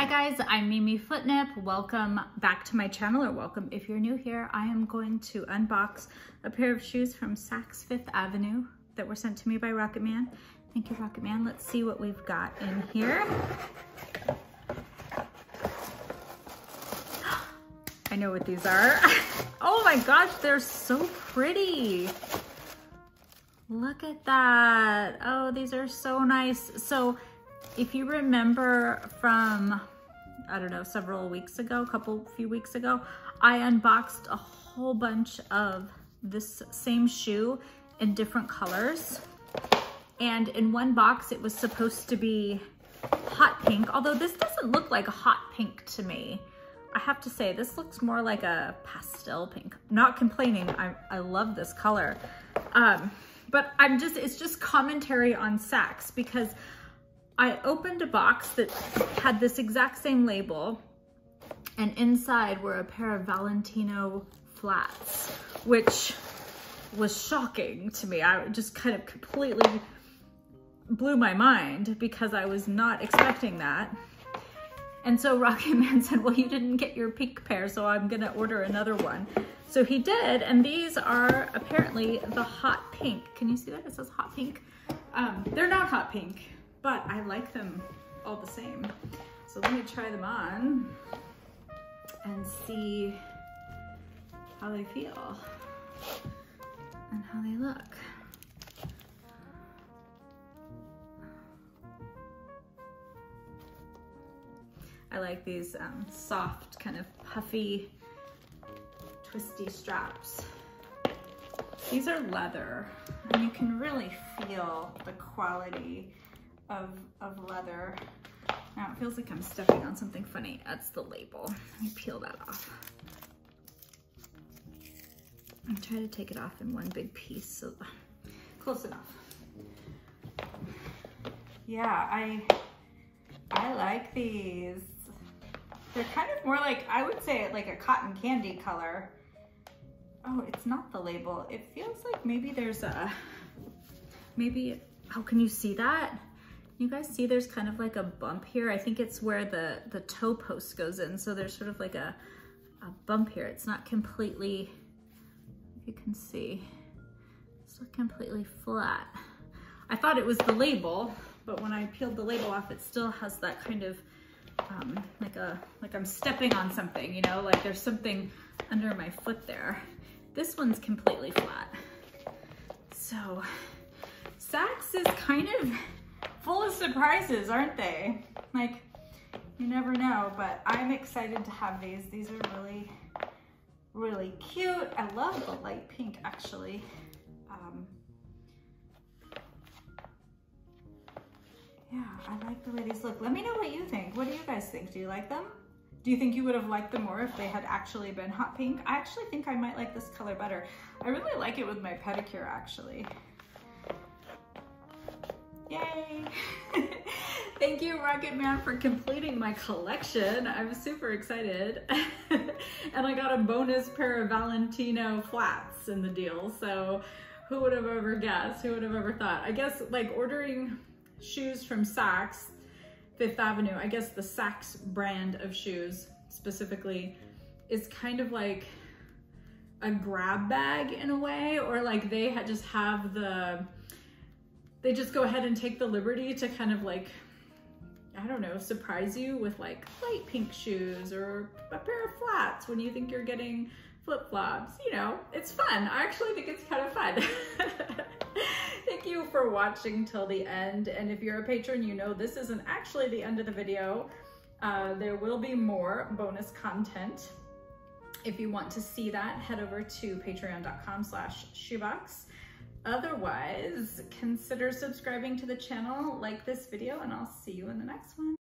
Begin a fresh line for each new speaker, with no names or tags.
Hi guys, I'm Mimi Footnip. Welcome back to my channel or welcome if you're new here. I am going to unbox a pair of shoes from Saks Fifth Avenue that were sent to me by Rocket Man. Thank you, Rocket Man. Let's see what we've got in here. I know what these are. oh my gosh, they're so pretty. Look at that. Oh, these are so nice. So if you remember from, I don't know, several weeks ago, a couple, few weeks ago, I unboxed a whole bunch of this same shoe in different colors. And in one box, it was supposed to be hot pink, although this doesn't look like a hot pink to me. I have to say, this looks more like a pastel pink. Not complaining, I, I love this color. Um, but I'm just, it's just commentary on Saks because I opened a box that had this exact same label and inside were a pair of Valentino flats, which was shocking to me. I just kind of completely blew my mind because I was not expecting that. And so Rocket Man said, well, you didn't get your pink pair, so I'm gonna order another one. So he did, and these are apparently the hot pink. Can you see that? It says hot pink. Um, they're not hot pink, but I like them all the same. So let me try them on and see how they feel and how they look. I like these um, soft, kind of puffy, twisty straps. These are leather, and you can really feel the quality of, of leather. Now it feels like I'm stepping on something funny. That's the label. Let me peel that off. I'm trying to take it off in one big piece, so close enough. Yeah, I I like these. They're kind of more like, I would say like a cotton candy color. Oh, it's not the label. It feels like maybe there's a, maybe, how oh, can you see that? You guys see there's kind of like a bump here. I think it's where the, the toe post goes in. So there's sort of like a, a bump here. It's not completely, you can see, it's not completely flat. I thought it was the label, but when I peeled the label off, it still has that kind of um, like a like I'm stepping on something, you know, like there's something under my foot there. This one's completely flat. So Saks is kind of full of surprises, aren't they? Like, you never know, but I'm excited to have these. These are really, really cute. I love the light pink, actually. Um, yeah, I like the way these look. Let me know what you think. What do you guys think? Do you like them? Do you think you would have liked them more if they had actually been hot pink? I actually think I might like this color better. I really like it with my pedicure, actually. Yay! Thank you, Rocket Man, for completing my collection. I'm super excited. and I got a bonus pair of Valentino flats in the deal. So who would have ever guessed? Who would have ever thought? I guess like ordering shoes from Saks, Fifth Avenue, I guess the Saks brand of shoes specifically is kind of like a grab bag in a way, or like they just have the they just go ahead and take the liberty to kind of like, I don't know, surprise you with like light pink shoes or a pair of flats when you think you're getting flip-flops. You know, it's fun. I actually think it's kind of fun. Thank you for watching till the end. And if you're a patron, you know this isn't actually the end of the video. Uh, there will be more bonus content. If you want to see that, head over to patreon.com slash shoebox. Otherwise, consider subscribing to the channel, like this video, and I'll see you in the next one.